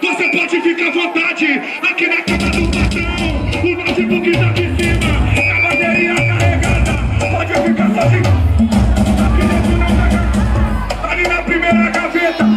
você pode ficar à vontade aqui na cama do patrão. O notebook tá de cima, é a bateria carregada, pode ficar sozinho. Aqui dentro na, ali na primeira gaveta.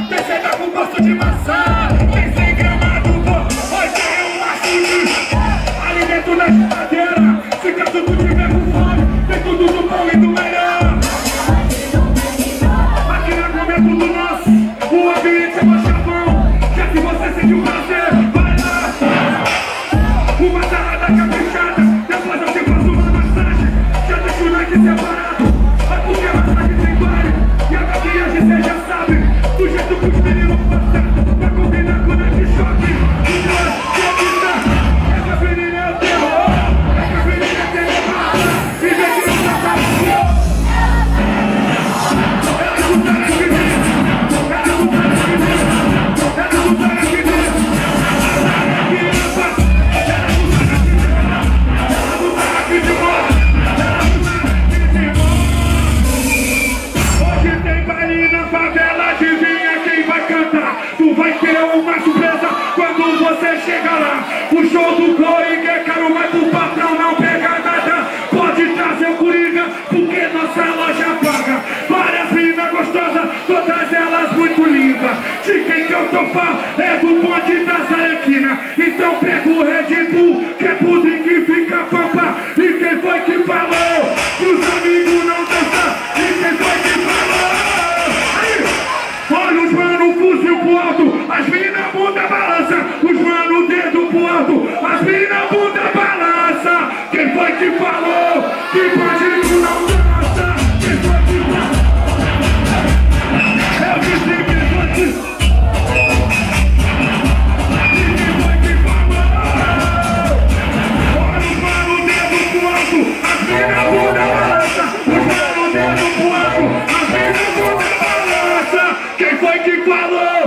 que Fallon!